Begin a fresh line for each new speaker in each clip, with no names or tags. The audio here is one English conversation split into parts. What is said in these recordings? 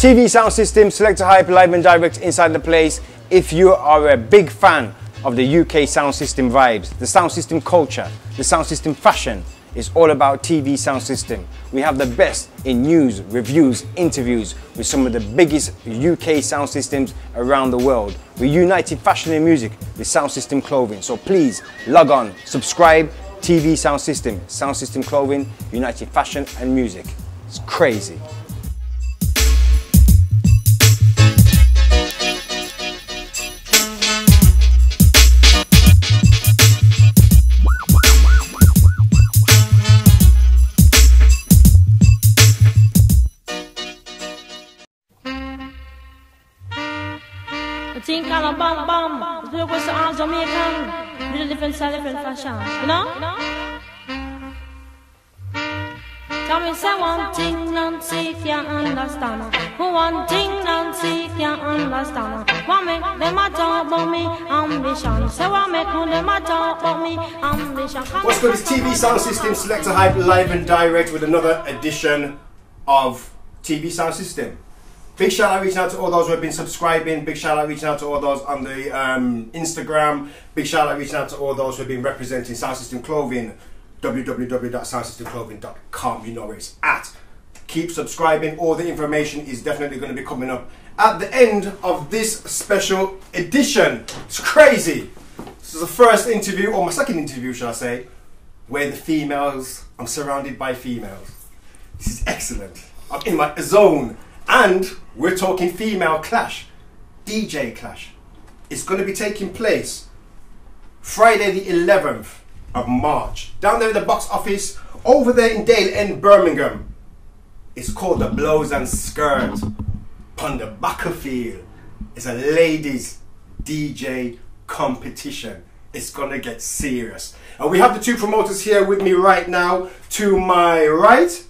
TV sound system, Selekta Hype, live and direct inside the place. If you are a big fan of the UK sound system vibes, the sound system culture, the sound system fashion, it's all about TV sound system. We have the best in news, reviews, interviews with some of the biggest UK sound systems around the world. We united fashion and music with sound system clothing. So please log on, subscribe, TV sound system, sound system clothing, united fashion and music. It's crazy.
Jamaican, different style, different fashion, you know? Say one thing, Nancy understand. One thing, Nancy understand. What make them talk about me ambition? Say what make them talk about me ambition?
What's good? It's TV Sound System Selekta Hype live and direct with another edition of TV Sound System. Big shout out reaching out to all those who have been subscribing. Big shout out reaching out to all those on the um, Instagram. Big shout out reaching out to all those who have been representing Sound System Clothing. www.soundsystemclothing.com. You know where it's at. Keep subscribing. All the information is definitely going to be coming up at the end of this special edition. It's crazy. This is the first interview, or my second interview, shall I say, where the females, I'm surrounded by females. This is excellent. I'm in my zone. And we're talking female clash, DJ clash. It's going to be taking place Friday the 11th of March. Down there in the box office, over there in Dale End, Birmingham. It's called the Blouse and Skirt. On the battlefield, it's a ladies DJ competition. It's gonna get serious. And we have the two promoters here with me right now. To my right,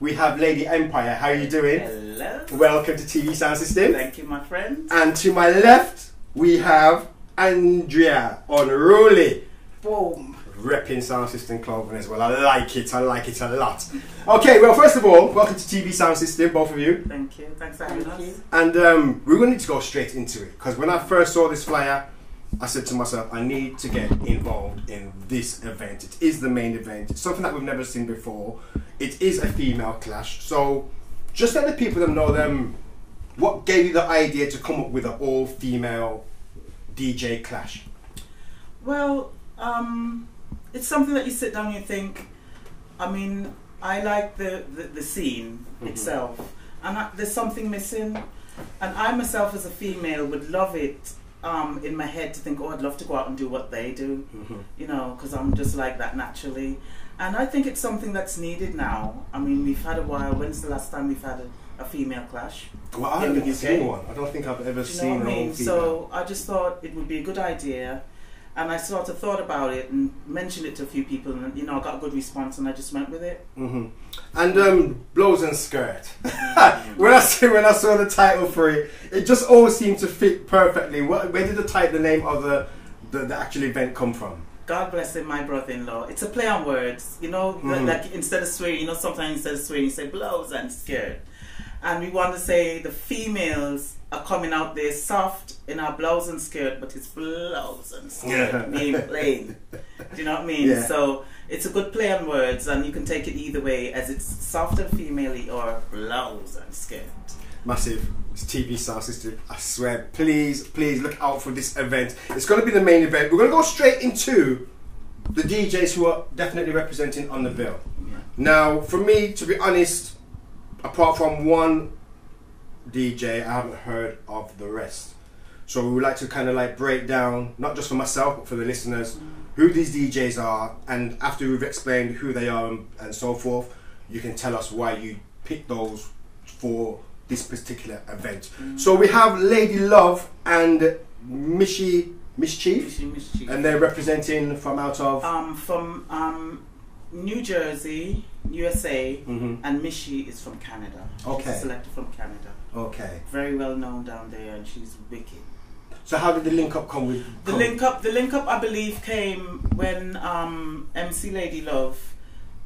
we have Lady Empire. How are you doing?
Hello.
Welcome to TV Sound System.
Thank you, my friend.
And to my left, we have Andrea Unruly.
Boom.
Repping Sound System clothing as well. I like it. I like it a lot. Okay, well, first of all, welcome to TV Sound System, both of you.
Thank you. Thanks for having us.
And um, we're going to need to go straight into it because when I first saw this flyer, I said to myself, I need to get involved in this event. It is the main event. It's something that we've never seen before. It is a female clash. So just let the people that know them. What gave you the idea to come up with an all-female DJ clash?
Well, um, it's something that you sit down and you think. I mean, I like the the, the scene
Mhm.
itself, and I, there's something missing. And I myself, as a female, would love it um, in my head to think, oh, I'd love to go out and do what they do. you know, because I'm just like that naturally. And I think it's something that's needed now. I mean, we've had a while. When's the last time we've had a, a female clash?
Well, I haven't seen one. I don't think I've ever seen
what I mean? So I just thought it would be a good idea. And I sort of thought about it and mentioned it to a few people, and you know, I got a good response, and I just went with it.
hmm And um, blouse and skirt. when I see, when I saw the title for it, it just all seemed to fit perfectly. What, where did the type, the name of the, the the actual event come from?
God bless him, my brother-in-law. It's a play on words, you know.
Mhm.
Like instead of swearing, you know, sometimes instead of swearing, you say blows and skirt. And we want to say the females are coming out there soft in our blouse and skirt, but it's blouse and skirt
Yeah.
being plain. Do you know what I mean?
Yeah.
So it's a good play on words, and you can take it either way, as it's soft and female or blouse and skirt.
Massive. TV sound system. I swear. Please, please look out for this event. It's going to be the main event. We're going to go straight into the DJs who are definitely representing on the bill.
Yeah.
Now, for me, to be honest, apart from one DJ, I haven't heard of the rest. So we would like to kind of like break down, not just for myself, but for the listeners, who these DJs are, and after we've explained who they are and, and so forth, you can tell us why you picked those for this particular event. So we have Lady Love and Mishi Mischief,
Mischief, mischief.
and they're representing from out of.
um, from um, New Jersey, USA,
Mhm.
and Mishi is from Canada.
Okay.
a selector from Canada.
Okay.
Very well known down there, and she's wicked.
So how did the link up come with?
The link up, the link up, I believe, came when um, MC Lady Love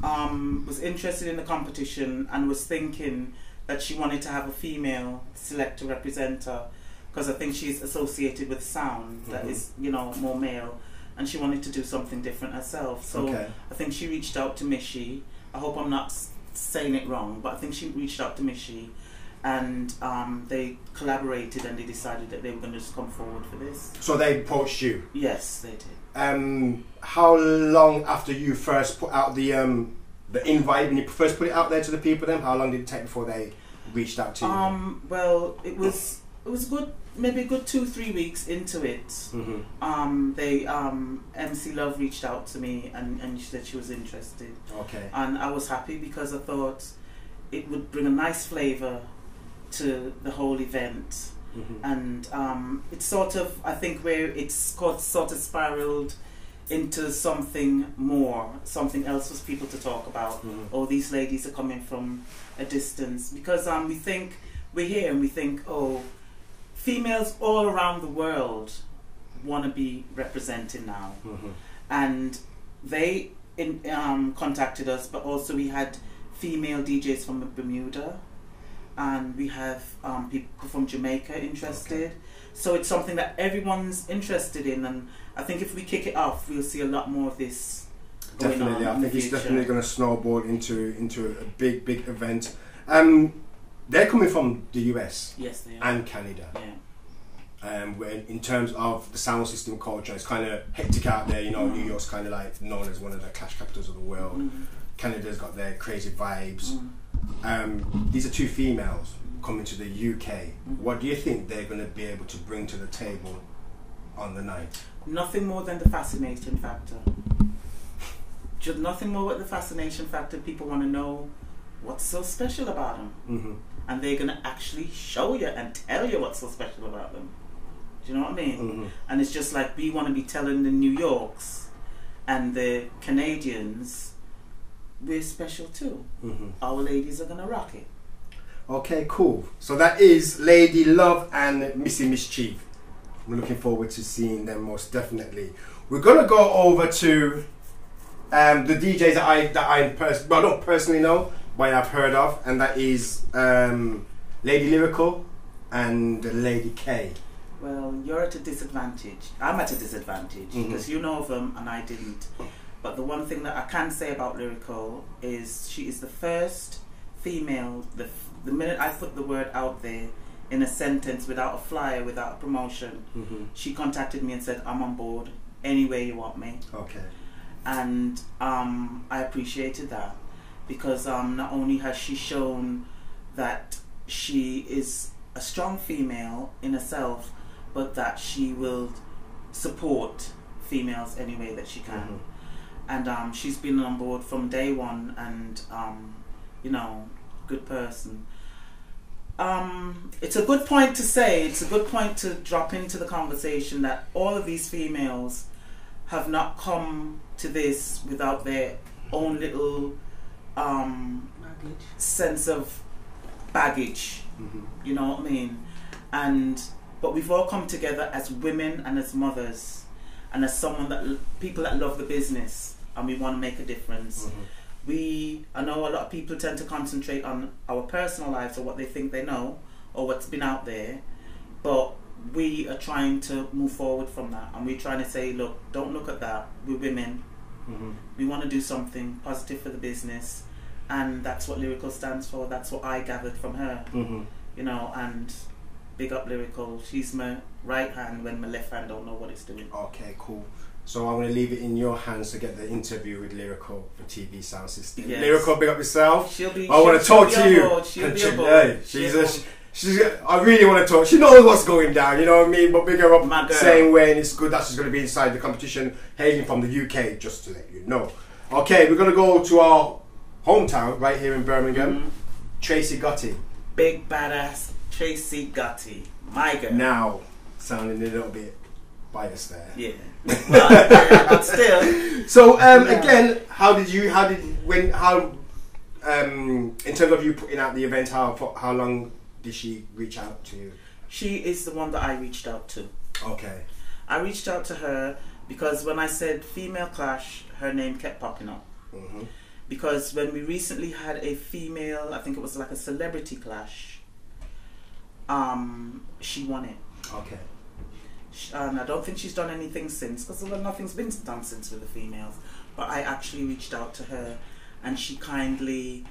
um, was interested in the competition and was thinking that she wanted to have a female selector represent her because I think she's associated with sound that
Mhm.
is, you know, more male, and she wanted to do something different herself. So
Okay.
I think she reached out to Mishi. I hope I'm not saying it wrong, but I think she reached out to Mishi, and um, they collaborated and they decided that they were going to just come forward for this.
So they approached you.
Yes, they did.
Um, how long after you first put out the um, the invite when you first put it out there to the people? Then how long did it take before they reached out to you?
Um, well, it was it was good, maybe a good two three weeks into it.
hmm
Um, they um, MC Love reached out to me and, and she said she was interested,
Okay.
and I was happy because I thought it would bring a nice flavour to the whole event.
hmm
and um, it's sort of I think where it's got sort of spiraled into something more, something else for people to talk about.
Mhm.
Oh, these ladies are coming from a distance because um, we think we're here and we think oh, females all around the world want to be represented now,
Mhm.
and they in, um, contacted us, but also we had female DJs from Bermuda, and we have um, people from Jamaica interested. So it's something that everyone's interested in, and I think if we kick it off, we'll see a lot more of this.
Definitely, I think it's definitely going to snowball into into a big big event. Um, they're coming from the US
Yes, they are.
and Canada.
yeah.
Um, in terms of the sound system culture, it's kind of hectic out there. You know,
Mm.
New York's kind of like known as one of the clash capitals of the world.
Mm,
Canada's got their crazy vibes.
mm.
Um, these are two females coming to the UK. What do you think they're going to be able to bring to the table on the night?
Nothing more than the fascination factor. Just nothing more with the fascination factor. People want to know what's so special about them.
hmm
and they're gonna actually show you and tell you what's so special about them. Do you know what I mean?
hmm
And it's just like we want to be telling the New Yorks and the Canadians we're special too.
hmm
Our ladies are gonna rock it.
Okay, cool. So that is Lady Love and Missy Mischief. I'm looking forward to seeing them most definitely. We're gonna go over to um, the DJs that I that I pers- well not personally know, but I've heard of, and that is um, Lady Lyrical and Lady K.
Well, you're at a disadvantage. I'm at a disadvantage
Mhm.
because you know of them and I didn't. But the one thing that I can say about Lyrical is she is the first female. The the minute I put the word out there in a sentence without a flyer, without a promotion,
Mm-hmm.
she contacted me and said, "I'm on board. Any way you want me."
Okay.
and um, I appreciated that because um, not only has she shown that she is a strong female in herself, but that she will support females any way that she can.
Mhm.
And um, she's been on board from day one, and um, you know, good person. Um, it's a good point to say. It's a good point to drop into the conversation that all of these females have not come to this without their own little um, sense of baggage.
Mhm.
You know what I mean? And but we've all come together as women and as mothers, and as someone that people that love the business, and we want to make a difference.
Mhm.
We I know a lot of people tend to concentrate on our personal lives or what they think they know or what's been out there, but we are trying to move forward from that, and we're trying to say, look, don't look at that. We're women.
Mhm.
We want to do something positive for the business, and that's what Lyrical stands for. That's what I gathered from her,
Mhm.
you know. And big up Lyrical. She's my right hand when my left hand don't know what it's doing.
Okay, cool. So I'm going to leave it in your hands to get the interview with Lyrical for TV Sound System.
Yes.
Lyrical, big up yourself.
She'll be.
I want to talk to you.
She'll be
she's
She'll
a, she's. I really want to talk. She knows what's going down. You know what I mean? But big her up
My girl.
same way, and it's good that she's going to be inside the competition, hailing from the UK. Just to let you know. Okay, we're going to go to our hometown right here in Birmingham.
Mhm.
Tracy Gotti.
Big badass Tracy Gotti. My girl.
Now, sounding a little bit biased there.
Yeah. Well, but still.
So um,
Yeah.
again, how did you? How did when? How um, in terms of you putting out the event? How how long did she reach out to you?
She is the one that I reached out to.
Okay.
I reached out to her because when I said female clash, her name kept popping up.
hmm
because when we recently had a female, I think it was like a celebrity clash, um, she won it.
Okay.
Sh- And I don't think she's done anything since because nothing's been done since with the females. But I actually reached out to her and she kindly,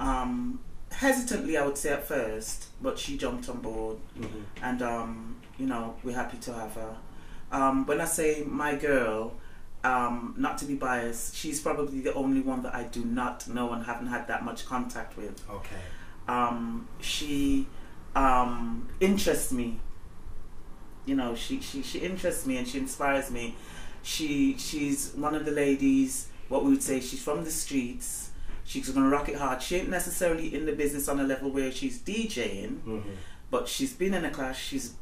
um, hesitantly, I would say at first, but she jumped on board
Mm-hmm.
and um, you know we're happy to have her. Um, when I say my girl, um, not to be biased, she's probably the only one that I do not know and haven't had that much contact with.
Okay.
Um, she um, interests me. You know, she, she, she interests me and she inspires me. She she's one of the ladies. What we would say, she's from the streets. She's gonna rock it hard. She ain't necessarily in the business on a level where she's DJing,
Mm-hmm.
but she's been in a class, she's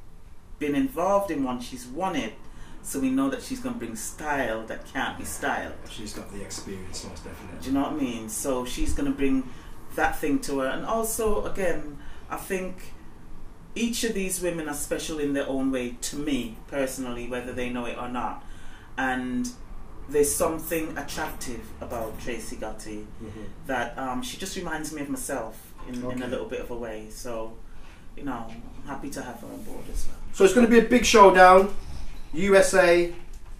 been involved in one, she's won it. So we know that she's going to bring style that can't be styled.
She's got the experience, most definitely.
Do you know what I mean? So she's going to bring that thing to her. And also, again, I think each of these women are special in their own way to me personally, whether they know it or not. And there's something attractive about Tracy Gotti
Mm-hmm.
that um, she just reminds me of myself in, in a little bit of a way. So, you know, I'm happy to have her on board as well.
So it's going to be a big showdown. USA,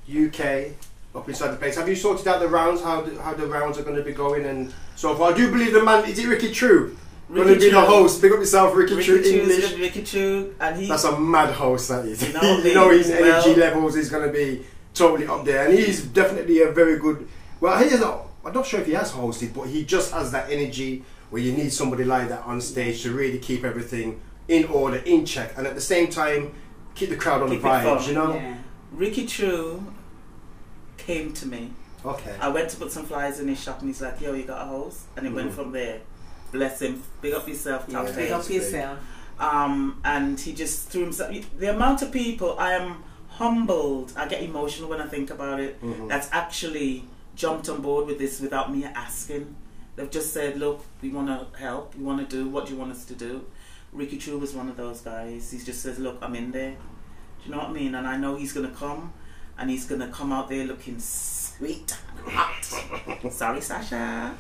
UK, up inside the place. Have you sorted out the rounds? How the, how the rounds are going to be going? And so far, I do believe the man is it Ricky True going to
Ricky
be the host. Pick up yourself, Ricky, True
Ricky Chew's
English.
Ricky Chew, and he
That's a mad host. That is.
You know
you know his
me,
energy levels is going to be totally up there, and he's definitely a very good. Well, he is not. I'm not sure if he has hosted, but he just has that energy where you need somebody like that on stage to really keep everything in order, in check, and at the same time keep the crowd on
Keep
the vibes. You know.
Yeah.
Ricky True came to me.
Okay.
I went to put some flyers in his shop, and he's like, "Yo, you got a host?" And it went
Mhm.
from there. Bless him. Big up yourself,
Yeah.
Big up yourself.
Um, and he just threw himself. The amount of people I am humbled. I get emotional when I think about it.
Mhm.
That's actually jumped on board with this without me asking. They've just said, "Look, we want to help. We want to do what do you want us to do." Ricky True was one of those guys. He just says, "Look, I'm in there." Do you know what I mean? And I know he's gonna come, and he's gonna come out there looking sweet, and hot. Sorry, Sasha,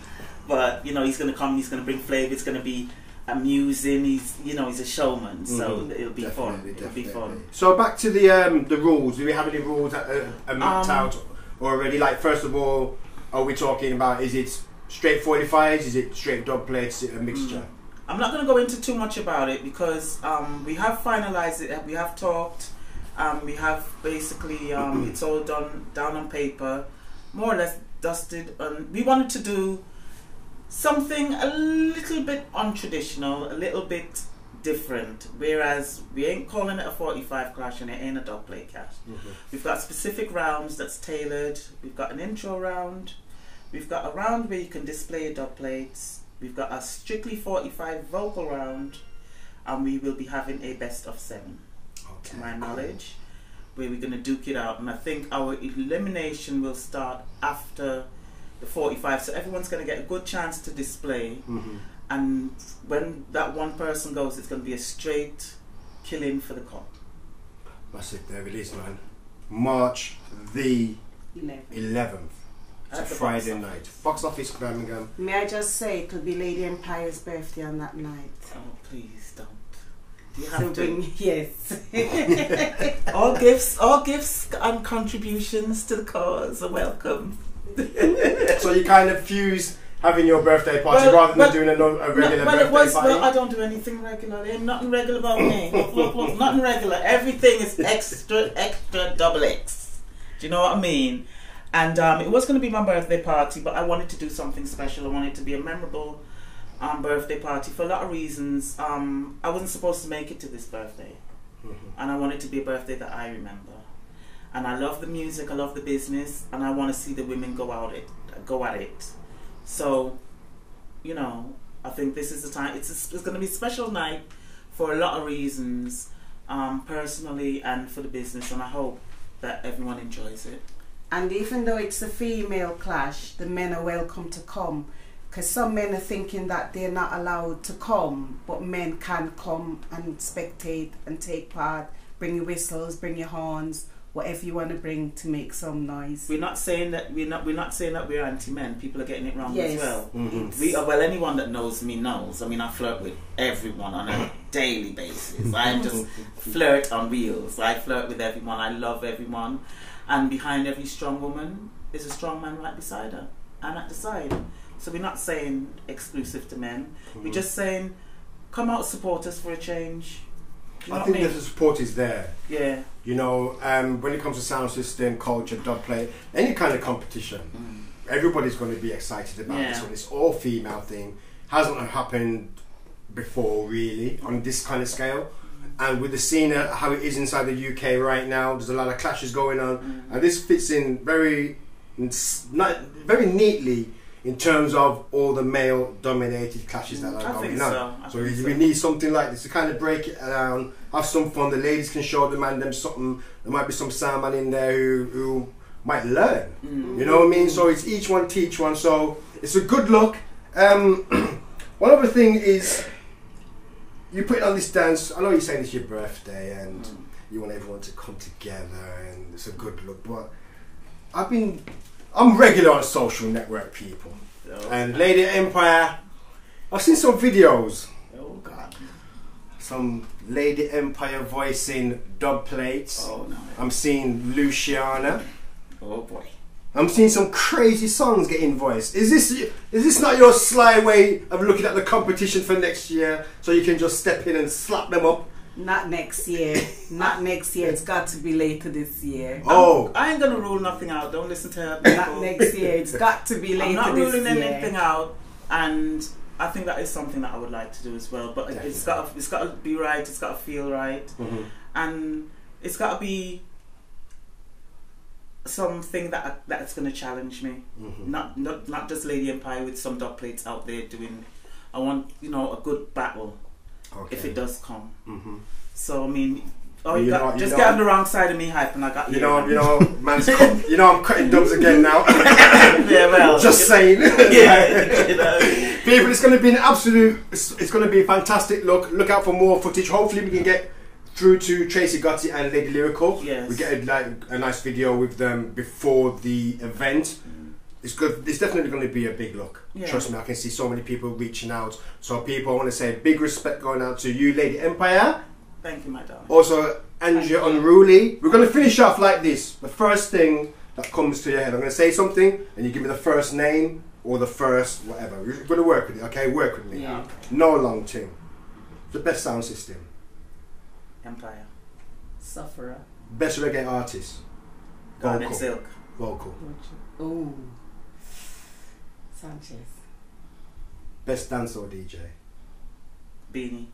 but you know he's gonna come. He's gonna bring flavor. It's gonna be amusing. He's you know he's a showman, so
Mhm.
it'll be fun.
Definitely,
It'll be fun.
So back to the um, the rules. Do we have any rules that are, are mapped
Um,
out already? Like first of all, are we talking about is it straight 45s? Is it straight dub plates? Is it a mixture?
I'm not going to go into too much about it because um, we have finalized it. We have talked. Um, we have basically um, it's all done down on paper, more or less dusted. And we wanted to do something a little bit untraditional, a little bit different. Whereas we ain't calling it a 45 clash and it ain't a dub plate clash. Mm-hmm. We've got specific rounds that's tailored. We've got an intro round. We've got a round where you can display your dub plates. We've got a strictly 45 vocal round. And we will be having a best of seven, to my knowledge, where we're going to duke it out. And I think our elimination will start after the 45. So everyone's going to get a good chance to display.
Mhm.
And when that one person goes, it's going to be a straight killing for the cup.
That's it. There it is, man. March the
11.
11th. It's a
At the
Friday
box
night. Box office Birmingham.
May I just say it will be Lady Empire's birthday on that night.
Oh, please don't. Do you
So
to?
bring yes.
all gifts, all gifts and contributions to the cause are welcome.
so you kind of fuse having your birthday party
Well,
rather than
well,
doing a, no- a regular
No, well,
birthday
it was,
party.
well, I don't do anything regular. Ain't nothing regular about me. Look, look, look, nothing regular. Everything is extra, extra, double X. Do you know what I mean? And um, it was going to be my birthday party, but I wanted to do something special. I wanted to be a memorable um, birthday party for a lot of reasons. Um, I wasn't supposed to make it to this birthday.
Mhm.
and I want it to be a birthday that I remember. And I love the music, I love the business, and I want to see the women go out it, go at it. So, you know, I think this is the time. It's a, it's going to be a special night for a lot of reasons, um, personally and for the business, and I hope that everyone enjoys it.
and even though it's a female clash, the men are welcome to come. Because some men are thinking that they're not allowed to come, but men can come and spectate and take part Bring your whistles, bring your horns, whatever you want to bring to make some noise.
We're not saying that we're not we're not saying that we're anti men. People are getting it wrong
Yes.
as well.
Mhm.
We uh, well anyone that knows me knows. I mean I flirt with everyone on a daily basis. I mm-hmm. just flirt on wheels. I flirt with everyone. I love everyone. And behind every strong woman is a strong man right beside her. And at the side. So we're not saying exclusive to men. We're mm-hmm. just saying come out support us for a change.
I think
mean?
the support is there.
Yeah.
You know, um, when it comes to sound system, culture, dub plate, any kind of competition, everybody's going to be excited about this one. It's all female thing. Hasn't happened before, really, on this kind of scale. And with the scene, uh, how it is inside the UK right now, there's a lot of clashes going on,
Mm.
and this fits in very, not, very neatly in terms of all the male-dominated clashes that are
I
going on.
so.
So we,
so.
need something like this to kind of break it down, have some fun. The ladies can show the man them something. There might be some sound man in there who, who might learn.
Mm.
You know what I mean? So it's each one teach one. So it's a good look. Um, one other thing is you put it on this dance. I know you're saying it's your birthday and
Mm.
you want everyone to come together and it's a good look, but I've been I'm regular on social network people
Oh,
and Lady Empire. I've seen some videos
oh God.
some Lady Empire voicing dub plates.
Oh no.
I'm seeing Luciana.
Oh boy.
I'm seeing some crazy songs getting voiced. Is this is this not your sly way of looking at the competition for next year so you can just step in and slap them up?
Not next year. Not next year. It's got to be later this year.
Oh,
I ain't gonna rule nothing out. Don't listen to her.
Not next year. It's got to be later
I'm not
this
ruling
year.
anything out, and I think that is something that I would like to do as well. But it's got to, it's got to be right. It's got to feel right,
Mhm.
and it's got to be something that that's going to challenge me.
Mhm.
Not not not just Lady Empire with some dub plates out there doing. I want you know a good battle
okay.
if it does come.
Mhm.
So I mean. Oh, you,
you
got,
know- you
just
know-
get on the wrong side of me hype, and I got
You
you.
know, you know, man's cut, you know, I'm cutting dubs again now.
yeah, well,
Just saying.
yeah, you know.
People, it's going to be an absolute. It's, it's going to be a fantastic look. Look out for more footage. Hopefully, we can get through to Tracy Gotti and Lady Lyrical.
Yes.
We get a, like a nice video with them before the event. It's good. It's definitely going to be a big look.
Yeah.
Trust me, I can see so many people reaching out. So, people, I want to say big respect going out to you, Lady Empire.
Thank you, my darling.
Also, Andrea Unruly. We're going to finish off like this. The first thing that comes to your head, I'm going to say something, and you give me the first name or the first whatever. We're going to work with it, okay? Work with me.
Yeah.
No long thing. The best sound system.
Empire.
Sufferer.
Best reggae artist.
Garnett
Vocal.
Silk.
Vocal.
Oh. Sanchez.
Best dancer or DJ.
Beenie.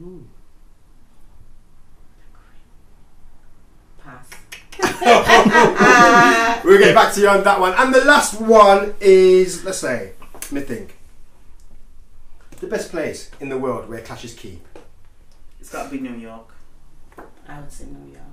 Ooh. Pass.
We'll get back to you on that one. And the last one is, let's say, let me think. The best place in the world where clashes keep.
It's got to be New York.
I would say New York.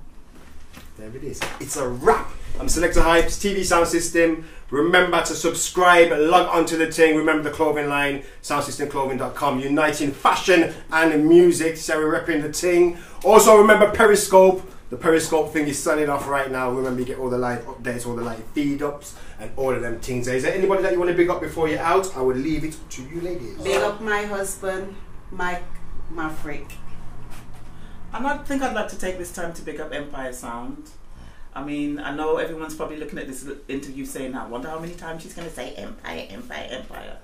There it is. It's a wrap. I'm Selector Hypes TV sound system. Remember to subscribe, log onto the thing. Remember the clothing line, soundsystemclothing.com, uniting fashion and music. So we're repping the thing. Also remember Periscope. The Periscope thing is signing off right now. Remember you get all the live updates, all the live feed ups, and all of them things. Is there anybody that you want to big up before you're out? I will leave it to you ladies.
Big up my husband, Mike Maverick.
And I think I'd like to take this time to pick up Empire Sound. I mean, I know everyone's probably looking at this interview saying, I wonder how many times she's going to say Empire, Empire, Empire.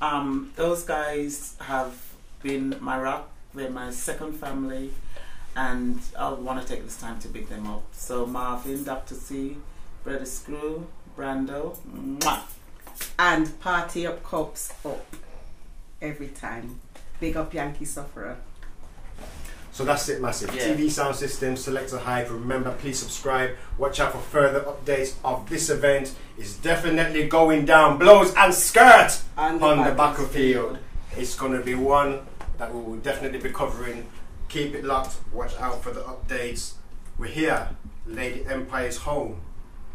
Um, those guys have been my rock. They're my second family. And I want to take this time to big them up. So Marvin, Dr. C, Brother Screw, Brando, mwah.
And party up cups up every time. Big up Yankee Sufferer.
So that's it, massive.
Yeah.
TV sound system, Selekta Hype. Remember, please subscribe. Watch out for further updates of this event. It's definitely going down. Blouse and skirt
On the
on the
battlefield.
battlefield. It's going to be one that we will definitely be covering. Keep it locked. Watch out for the updates. We're here. Lady Empire's home.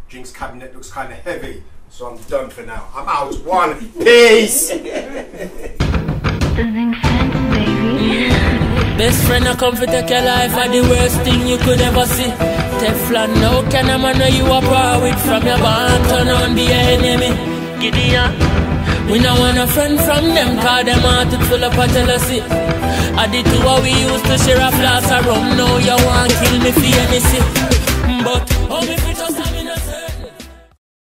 Jinx cabinet looks kind of heavy, so I'm done for now. I'm out. One. Peace.
Best friend, I come to take your life are the worst thing you could ever see. Teflon, no can a man know you are power with from your bond, turn on be your enemy. Gideon. We no want a friend from them, cause them heart it full up of jealousy. I did two what we used to share a flask of rum, now you want kill me for anything. But, oh me